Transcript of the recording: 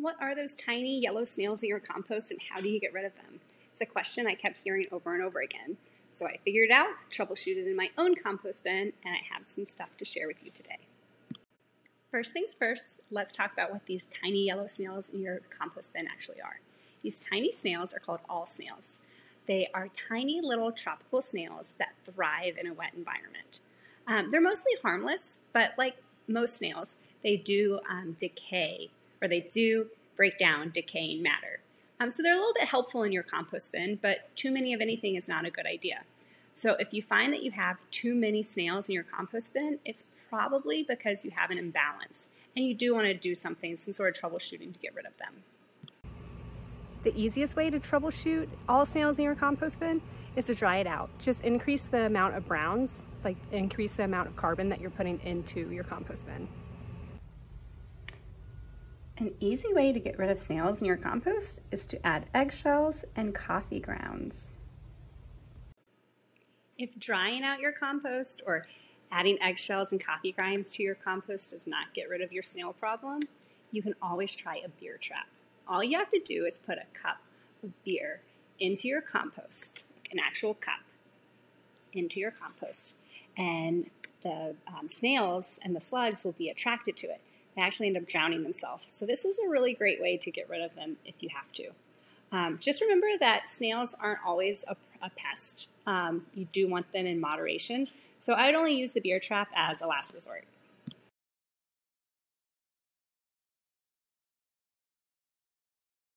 What are those tiny yellow snails in your compost and how do you get rid of them? It's a question I kept hearing over and over again. So I figured it out, troubleshooted in my own compost bin, and I have some stuff to share with you today. First things first, let's talk about what these tiny yellow snails in your compost bin actually are. These tiny snails are called awl snails. They are tiny little tropical snails that thrive in a wet environment. Um, they're mostly harmless, but like most snails, they do um, decay or they do break down decaying matter. Um, so they're a little bit helpful in your compost bin, but too many of anything is not a good idea. So if you find that you have too many snails in your compost bin, it's probably because you have an imbalance and you do want to do something, some sort of troubleshooting to get rid of them. The easiest way to troubleshoot awl snails in your compost bin is to dry it out. Just increase the amount of browns, like increase the amount of carbon that you're putting into your compost bin. An easy way to get rid of snails in your compost is to add eggshells and coffee grounds. If drying out your compost or adding eggshells and coffee grinds to your compost does not get rid of your snail problem, you can always try a beer trap. All you have to do is put a cup of beer into your compost, like an actual cup, into your compost, and the um, snails and the slugs will be attracted to it they actually end up drowning themselves. So this is a really great way to get rid of them if you have to. Um, just remember that snails aren't always a, a pest. Um, you do want them in moderation. So I would only use the beer trap as a last resort.